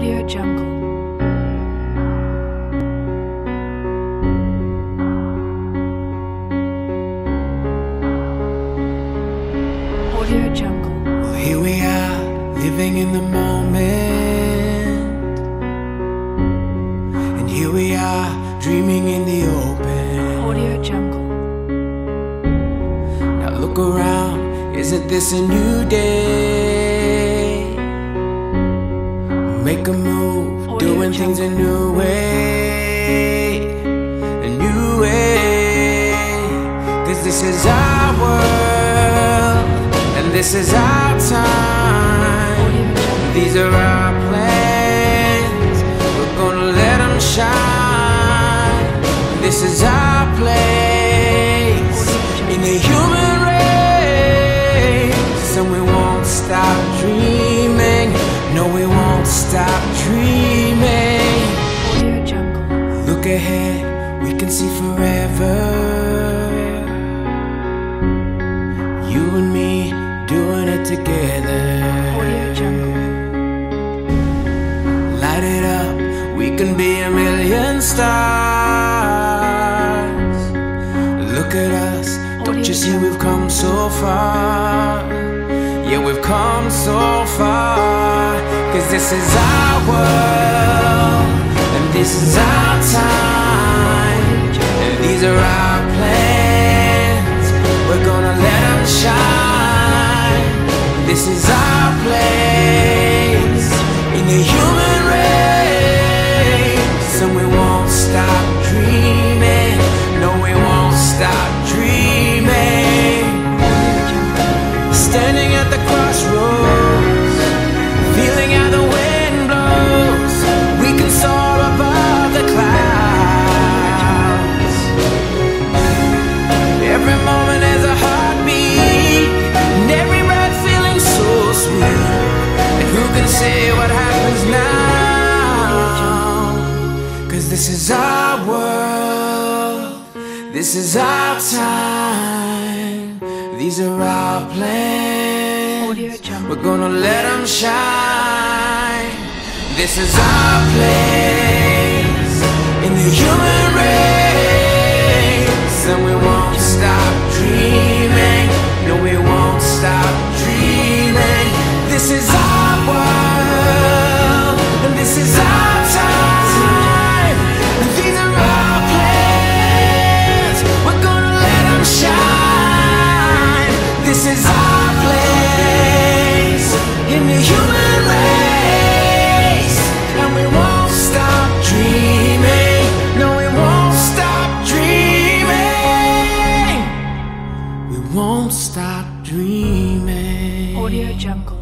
Audio Jungle. Audio Jungle. Well, here we are, living in the moment. And here we are, dreaming in the open. Audio Jungle. Now look around, isn't this a new day? Make a move, doing things a new way. A new way. Cause this is our world, and this is our time. These are our plans. We're gonna let them shine. This is our place in the human race. And we won't stop dreaming. No, we won't stop dreaming. Look ahead, we can see forever. You and me doing it together. Light it up, we can be a million stars. Look at us, don't you see we've come so far? Yeah, we've come so far. Cause this is our world, and this is our time. And these are our plans, we're gonna let them shine. This is our Standing at the crossroads, feeling how the wind blows. We can soar above the clouds. Every moment is a heartbeat, and every breath feeling so sweet. And who can say what happens now? Cause this is our world, this is our time, these are our plans. We're gonna let them shine. This is our place in the human race, and we won't won't stop dreaming. Audio Jungle.